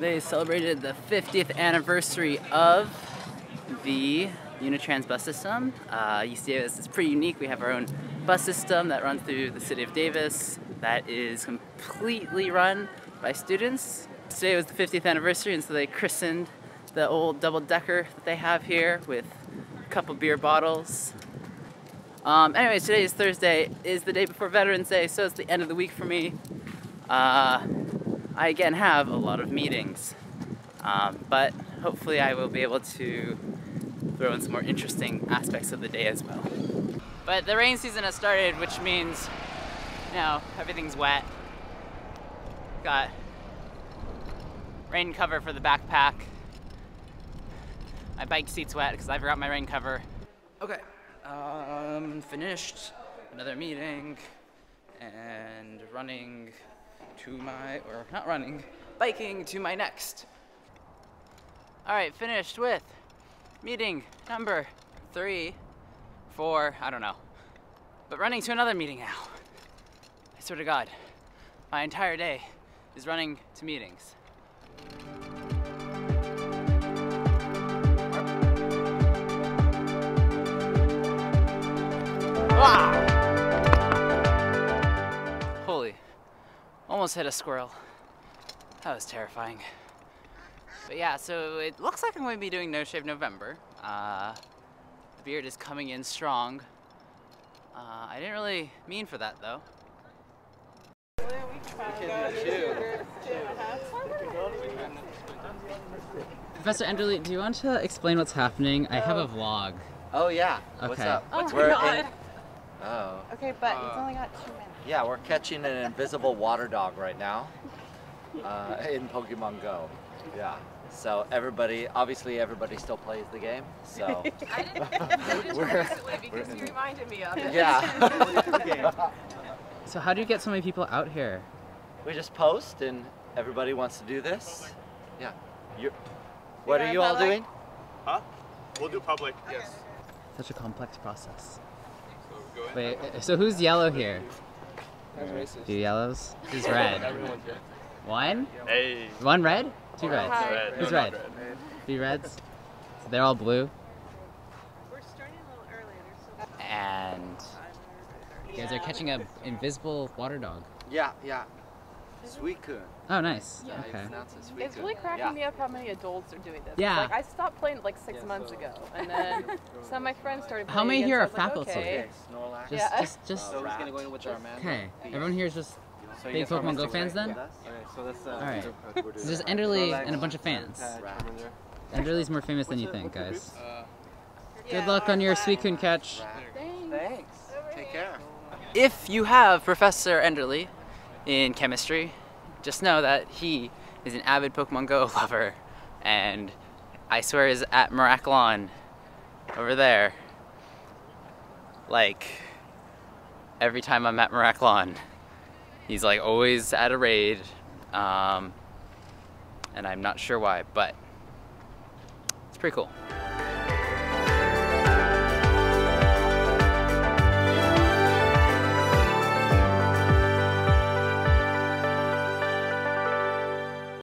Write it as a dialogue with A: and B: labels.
A: they celebrated the 50th anniversary of the Unitrans bus system. Uh, UC Davis is pretty unique. We have our own bus system that runs through the city of Davis that is completely run by students. Today was the 50th anniversary and so they christened the old double-decker that they have here with a couple beer bottles. Um, anyways, today is Thursday, is the day before Veterans Day, so it's the end of the week for me. Uh, I again have a lot of meetings, um, but hopefully I will be able to throw in some more interesting aspects of the day as well. But the rain season has started, which means, you know, everything's wet. Got rain cover for the backpack. My bike seat's wet because I forgot my rain cover. Okay, um, finished another meeting and running to my, or not running, biking to my next. All right, finished with meeting number three, four, I don't know. But running to another meeting now. I swear to God, my entire day is running to meetings. Almost hit a squirrel. That was terrifying. But yeah, so it looks like I'm going to be doing No Shave November. Uh, the beard is coming in strong. Uh, I didn't really mean for that though. Professor Enderle, do you want to explain what's happening? I have a vlog.
B: Oh yeah.
A: Okay.
B: What's up?
C: Oh my
B: We're
C: God.
B: in- oh.
C: Okay, but he's only got two minutes.
B: Yeah, we're catching an invisible water dog right now uh, in Pokemon Go. Yeah. So everybody, obviously everybody still plays the game. So
C: I didn't
B: We're-
C: recently because you reminded me of it.
B: yeah.
A: So how do you get so many people out here?
B: we just post and everybody wants to do this. Yeah. You. What
C: You
B: are you all doing?
D: Huh? We'll do public, yes.
A: Such a complex process.
D: So go ahead.
A: Wait, uh, so who's yellow here?
D: That's racist.
A: Two yellows? Who's red? One?
D: Hey.
A: One red? Two reds?
D: Red.
A: Who's
D: no,
A: red? Three reds? So they're all blue?
C: We're starting a little early.
A: And you guys are catching an invisible water dog.
B: Yeah, yeah. Suicune.
A: Oh, nice.
B: Yeah,
A: Okay.
B: you pronounce it
C: It's really cracking
B: yeah.
C: me up how many adults are doing this.
A: Yeah.
C: Like I stopped playing it like six months ago, and then some of my friends started.
A: How many here
C: so
A: are
C: I like,
A: faculty?
C: Okay.
B: Snorlax.
A: Just,
C: Yeah.
A: just, just.
B: So
E: We're just gonna go in with Charmander.
A: Okay. Everyone here is just
E: So
A: big Pokemon Go fans then?
E: Okay, so that's uh,
A: Alright. So there's Enderle and a bunch of fans. Enderle's more famous than you think, guys.
D: Uh,
A: Good luck on your Suicune catch.
C: Thanks.
B: Thanks. Take care.
A: If you have Professor Enderle in chemistry, just know that he is an avid Pokemon Go lover, and I swear is at Miraculon over there. Like every time I'm at Miraculon, he's like always at a raid, um, and I'm not sure why, but it's pretty cool.